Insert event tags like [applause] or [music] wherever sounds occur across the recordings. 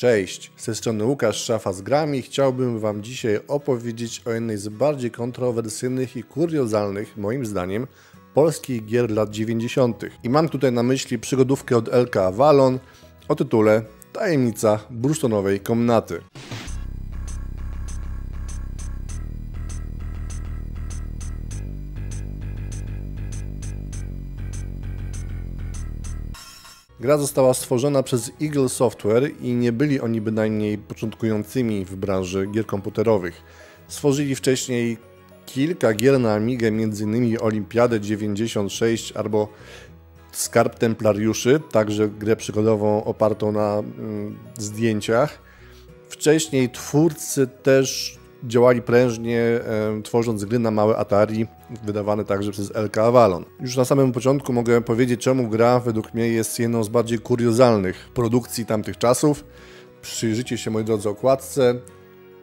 Cześć, ze strony Łukasz Szafa z grami. Chciałbym Wam dzisiaj opowiedzieć o jednej z bardziej kontrowersyjnych i kuriozalnych, moim zdaniem, polskich gier lat 90. I mam tutaj na myśli przygodówkę od LK Avalon o tytule Tajemnica bursztonowej komnaty. Gra została stworzona przez Eagle Software i nie byli oni bynajmniej początkującymi w branży gier komputerowych. Stworzyli wcześniej kilka gier na Amigę, m.in. Olimpiadę 96 albo Skarb Templariuszy, także grę przygodową opartą na mm, zdjęciach. Wcześniej twórcy też działali prężnie, e, tworząc gry na małe Atari, wydawane także przez LK Avalon. Już na samym początku mogę powiedzieć, czemu gra według mnie jest jedną z bardziej kuriozalnych produkcji tamtych czasów. Przyjrzyjcie się, moi drodzy, okładce.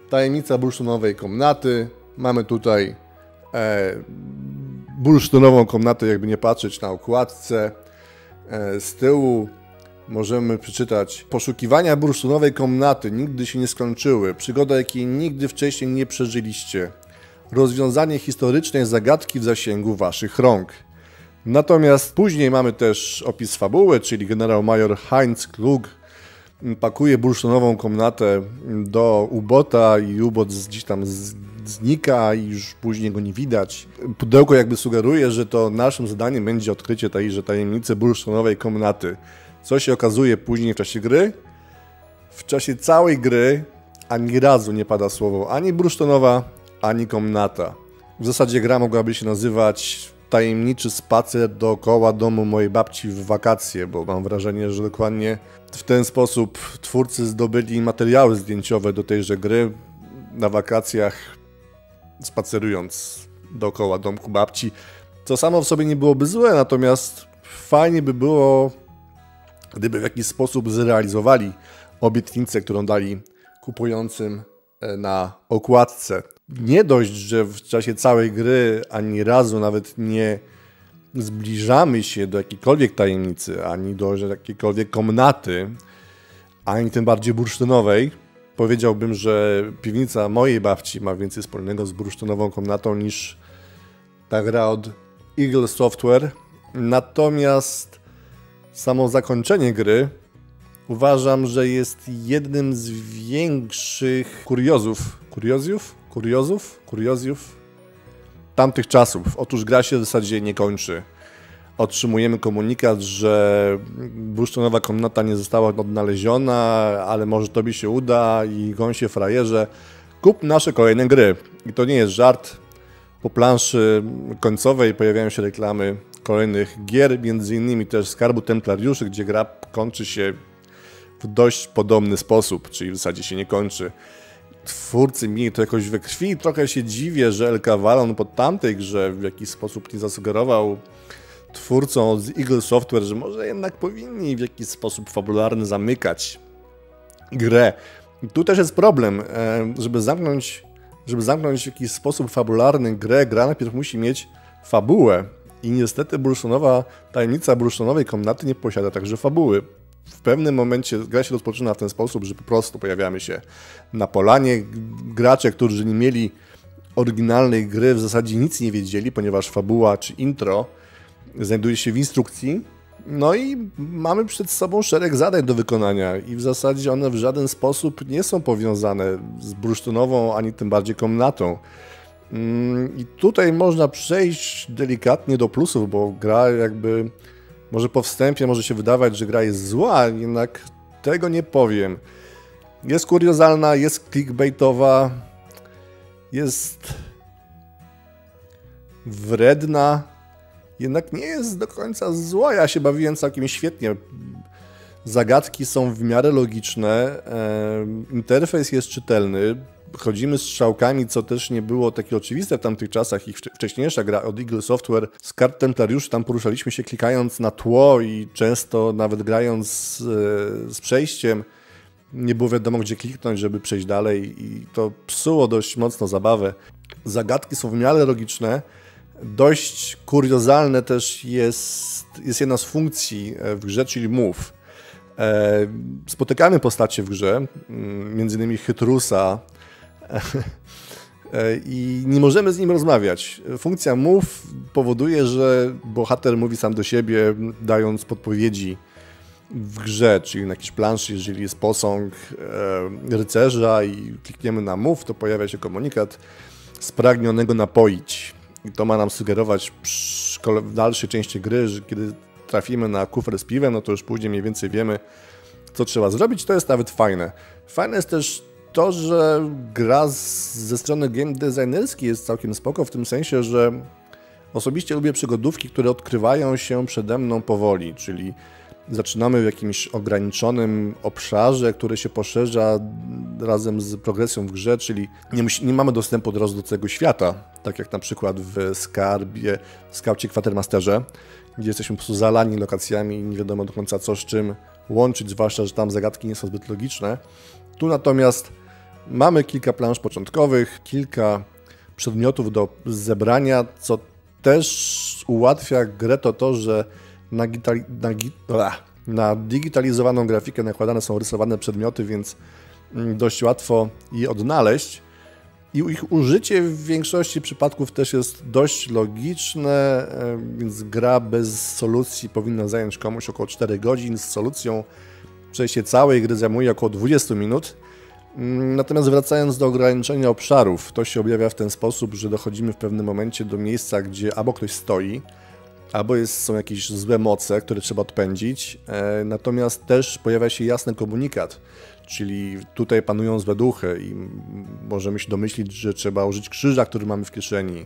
Tajemnica bursztynowej komnaty. Mamy tutaj e, bursztynową komnatę, jakby nie patrzeć na okładce. E, z tyłu możemy przeczytać Poszukiwania bursztynowej komnaty nigdy się nie skończyły, przygoda jakiej nigdy wcześniej nie przeżyliście, rozwiązanie historycznej zagadki w zasięgu waszych rąk. Natomiast później mamy też opis fabuły, czyli generał major Heinz Klug pakuje bursztynową komnatę do ubota i ubot gdzieś tam znika i już później go nie widać. Pudełko jakby sugeruje, że to naszym zadaniem będzie odkrycie tejże tajemnicy bursztynowej komnaty. Co się okazuje później w czasie gry? W czasie całej gry ani razu nie pada słowo ani bursztynowa, ani komnata. W zasadzie gra mogłaby się nazywać tajemniczy spacer dookoła domu mojej babci w wakacje, bo mam wrażenie, że dokładnie w ten sposób twórcy zdobyli materiały zdjęciowe do tejże gry na wakacjach, spacerując dookoła domku babci. Co samo w sobie nie byłoby złe, natomiast fajnie by było gdyby w jakiś sposób zrealizowali obietnicę, którą dali kupującym e, na okładce. Nie dość, że w czasie całej gry ani razu nawet nie zbliżamy się do jakiejkolwiek tajemnicy, ani do jakiejkolwiek komnaty, ani tym bardziej bursztynowej. Powiedziałbym, że piwnica mojej babci ma więcej wspólnego z bursztynową komnatą niż ta gra od Eagle Software. Natomiast Samo zakończenie gry uważam, że jest jednym z większych kuriozów, kuriozów, kuriozów, kuriozów tamtych czasów. Otóż gra się w zasadzie nie kończy. Otrzymujemy komunikat, że bursztynowa komnata nie została odnaleziona, ale może tobie się uda i gąsie frajerze. Kup nasze kolejne gry. I to nie jest żart. Po planszy końcowej pojawiają się reklamy kolejnych gier, między innymi też Skarbu Templariuszy, gdzie gra kończy się w dość podobny sposób, czyli w zasadzie się nie kończy. Twórcy mieli to jakoś we krwi. Trochę się dziwię, że El Cavalon po tamtej grze w jakiś sposób nie zasugerował twórcom z Eagle Software, że może jednak powinni w jakiś sposób fabularny zamykać grę. Tu też jest problem, e, żeby zamknąć, żeby zamknąć w jakiś sposób fabularny grę, gra najpierw musi mieć fabułę, i niestety Bursztonowa, tajemnica Bursztonowej komnaty nie posiada także fabuły. W pewnym momencie gra się rozpoczyna w ten sposób, że po prostu pojawiamy się na polanie. Gracze, którzy nie mieli oryginalnej gry, w zasadzie nic nie wiedzieli, ponieważ fabuła czy intro znajduje się w instrukcji. No i mamy przed sobą szereg zadań do wykonania i w zasadzie one w żaden sposób nie są powiązane z bursztynową, ani tym bardziej komnatą. Mm, I tutaj można przejść delikatnie do plusów, bo gra jakby może po wstępie może się wydawać, że gra jest zła, jednak tego nie powiem. Jest kuriozalna, jest clickbaitowa, jest wredna, jednak nie jest do końca zła. Ja się bawiłem całkiem świetnie. Zagadki są w miarę logiczne, interfejs jest czytelny, chodzimy z strzałkami, co też nie było takie oczywiste w tamtych czasach. Ich wcześniejsza gra od Eagle Software z kart Templariuszy, tam poruszaliśmy się klikając na tło i często nawet grając z, e, z przejściem nie było wiadomo, gdzie kliknąć, żeby przejść dalej i to psuło dość mocno zabawę. Zagadki są w miarę logiczne. Dość kuriozalne też jest, jest jedna z funkcji e, w grze, czyli move. Spotykamy postacie w grze, innymi Chytrusa i nie możemy z nim rozmawiać. Funkcja move powoduje, że bohater mówi sam do siebie, dając podpowiedzi w grze, czyli na jakiejś planszy, jeżeli jest posąg e, rycerza i klikniemy na move, to pojawia się komunikat spragnionego napoić. I to ma nam sugerować w dalszej części gry, że kiedy trafimy na kufer z piwem, no to już później mniej więcej wiemy, co trzeba zrobić. To jest nawet fajne. Fajne jest też to, że gra z, ze strony game designerskiej jest całkiem spoko, w tym sensie, że osobiście lubię przygodówki, które odkrywają się przede mną powoli, czyli zaczynamy w jakimś ograniczonym obszarze, który się poszerza razem z progresją w grze, czyli nie, nie mamy dostępu od razu do całego świata, tak jak na przykład w Skarbie, w Skaucie Quartermasterze, gdzie jesteśmy po prostu zalani lokacjami i nie wiadomo do końca co z czym łączyć, zwłaszcza, że tam zagadki nie są zbyt logiczne. Tu natomiast mamy kilka plansz początkowych, kilka przedmiotów do zebrania, co też ułatwia grę to to, że na, na, na digitalizowaną grafikę nakładane są rysowane przedmioty, więc mm, dość łatwo je odnaleźć. I ich użycie w większości przypadków też jest dość logiczne, więc gra bez solucji powinna zająć komuś około 4 godzin. Z solucją przejście całej gry zajmuje około 20 minut. Mm, natomiast wracając do ograniczenia obszarów, to się objawia w ten sposób, że dochodzimy w pewnym momencie do miejsca, gdzie albo ktoś stoi, albo jest, są jakieś złe moce, które trzeba odpędzić. E, natomiast też pojawia się jasny komunikat, czyli tutaj panują złe duchy i możemy się domyślić, że trzeba użyć krzyża, który mamy w kieszeni.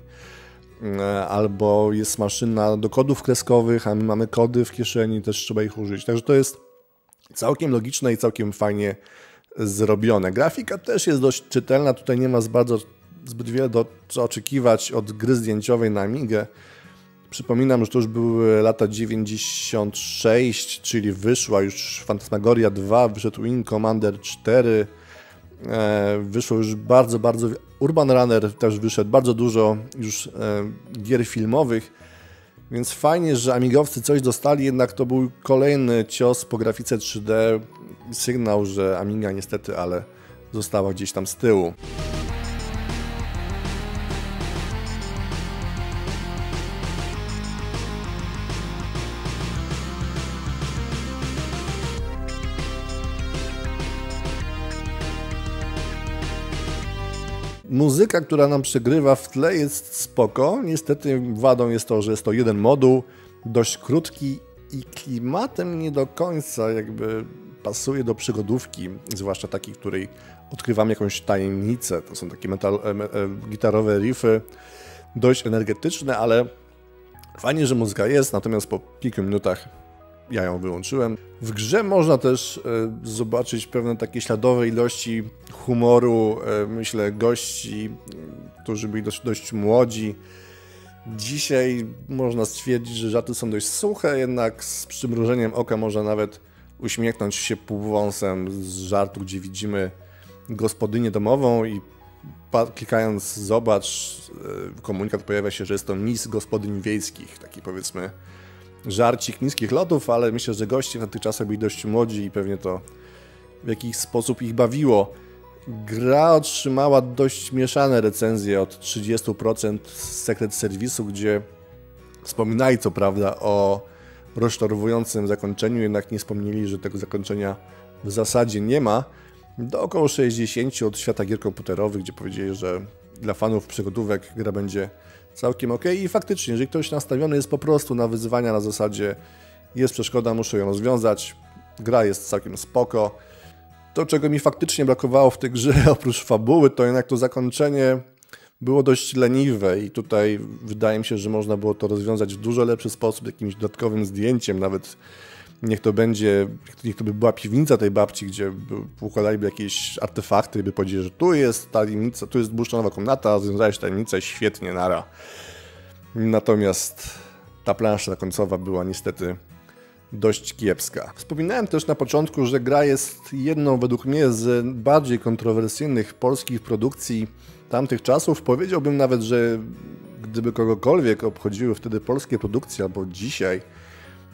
E, albo jest maszyna do kodów kreskowych, a my mamy kody w kieszeni, też trzeba ich użyć. Także to jest całkiem logiczne i całkiem fajnie zrobione. Grafika też jest dość czytelna, tutaj nie ma bardzo, zbyt wiele do co oczekiwać od gry zdjęciowej na Amigę. Przypominam, że to już były lata 96, czyli wyszła już Fantasmagoria 2, wyszedł Wing Commander 4, e, wyszło już bardzo, bardzo... Urban Runner też wyszedł, bardzo dużo już e, gier filmowych, więc fajnie, że amigowcy coś dostali, jednak to był kolejny cios po grafice 3D, sygnał, że Amiga niestety, ale została gdzieś tam z tyłu. Muzyka, która nam przegrywa w tle jest spoko. Niestety wadą jest to, że jest to jeden moduł, dość krótki i klimatem nie do końca jakby pasuje do przygodówki, zwłaszcza takiej, której odkrywamy jakąś tajemnicę. To są takie metal, e, e, gitarowe riffy, dość energetyczne, ale fajnie, że muzyka jest, natomiast po kilku minutach ja ją wyłączyłem. W grze można też e, zobaczyć pewne takie śladowe ilości humoru, e, myślę, gości, którzy byli dość, dość młodzi. Dzisiaj można stwierdzić, że żarty są dość suche, jednak z przymrużeniem oka można nawet uśmiechnąć się półwąsem z żartu, gdzie widzimy gospodynię domową i klikając zobacz, e, komunikat pojawia się, że jest to mis gospodyń wiejskich, taki powiedzmy żarcik niskich lotów, ale myślę, że goście na tych czasach byli dość młodzi i pewnie to w jakiś sposób ich bawiło. Gra otrzymała dość mieszane recenzje od 30% z Secret Servisu, gdzie wspominali co prawda o rozczarowującym zakończeniu, jednak nie wspomnieli, że tego zakończenia w zasadzie nie ma. Do około 60 od świata gier komputerowych, gdzie powiedzieli, że dla fanów przygodówek gra będzie całkiem ok. I faktycznie, jeżeli ktoś nastawiony jest po prostu na wyzwania na zasadzie jest przeszkoda, muszę ją rozwiązać, gra jest całkiem spoko. To, czego mi faktycznie brakowało w tej grze, [laughs] oprócz fabuły, to jednak to zakończenie było dość leniwe i tutaj wydaje mi się, że można było to rozwiązać w dużo lepszy sposób, jakimś dodatkowym zdjęciem, nawet niech to będzie, niech to by była piwnica tej babci, gdzie układaliby jakieś artefakty, by powiedzieli, że tu jest tajemnica, tu jest błyszczonowa komnata, związałeś tajemnicę, świetnie, nara. Natomiast ta plansza końcowa była niestety dość kiepska. Wspominałem też na początku, że gra jest jedną według mnie z bardziej kontrowersyjnych polskich produkcji tamtych czasów. Powiedziałbym nawet, że gdyby kogokolwiek obchodziły wtedy polskie produkcje, albo dzisiaj,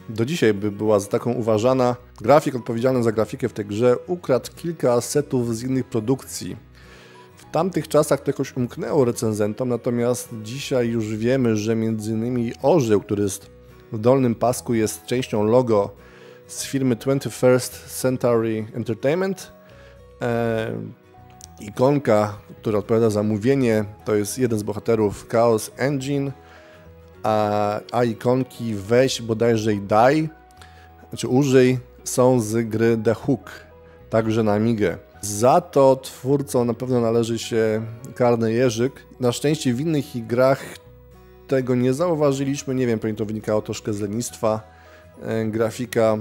do dzisiaj by była za taką uważana. Grafik odpowiedzialny za grafikę w tej grze ukradł kilka asetów z innych produkcji. W tamtych czasach to jakoś umknęło recenzentom, natomiast dzisiaj już wiemy, że m.in. orzeł, który jest w dolnym pasku, jest częścią logo z firmy 21st Century Entertainment. E, ikonka, która odpowiada za mówienie, to jest jeden z bohaterów Chaos Engine, a, a ikonki weź bodajże i daj, znaczy użyj, są z gry The Hook, także na Amigę. Za to twórcom na pewno należy się karny jeżyk. Na szczęście w innych grach tego nie zauważyliśmy, nie wiem, pewnie to wynikało troszkę z lenistwa. E, grafika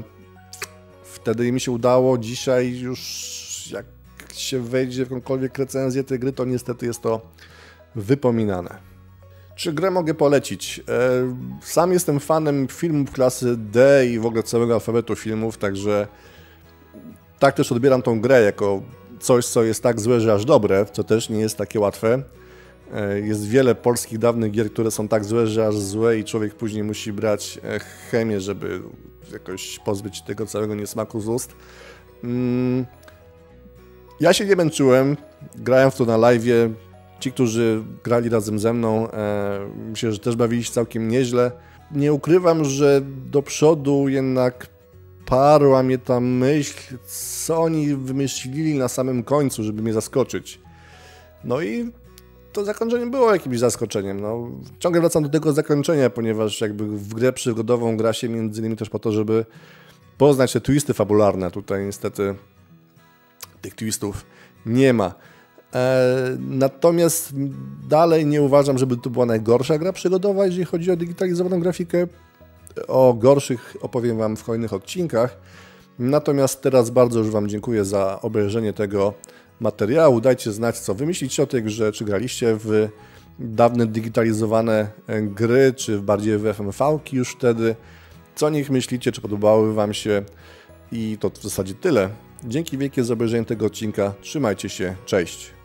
wtedy mi się udało, dzisiaj już jak się wejdzie w jakąkolwiek recenzję tej gry, to niestety jest to wypominane. Czy grę mogę polecić? E, sam jestem fanem filmów klasy D i w ogóle całego alfabetu filmów, także tak też odbieram tą grę jako coś, co jest tak złe, że aż dobre, co też nie jest takie łatwe. E, jest wiele polskich dawnych gier, które są tak złe, że aż złe i człowiek później musi brać e, chemię, żeby jakoś pozbyć tego całego niesmaku z ust. Mm, ja się nie męczyłem, grałem w to na live. Ci, którzy grali razem ze mną, e, myślę, że też bawili się całkiem nieźle. Nie ukrywam, że do przodu jednak parła mnie ta myśl, co oni wymyślili na samym końcu, żeby mnie zaskoczyć. No i to zakończenie było jakimś zaskoczeniem. No, ciągle wracam do tego zakończenia, ponieważ jakby w grę przygodową gra się między innymi też po to, żeby poznać te twisty fabularne. Tutaj niestety tych twistów nie ma. E, natomiast dalej nie uważam, żeby to była najgorsza gra przygodowa, jeżeli chodzi o digitalizowaną grafikę. O gorszych opowiem Wam w kolejnych odcinkach. Natomiast teraz bardzo już Wam dziękuję za obejrzenie tego materiału. Dajcie znać, co wymyślicie o tej grze, czy graliście w dawne digitalizowane gry, czy bardziej w FMV-ki już wtedy. Co o nich myślicie, czy podobały Wam się? I to w zasadzie tyle. Dzięki wielkie za obejrzenie tego odcinka. Trzymajcie się. Cześć.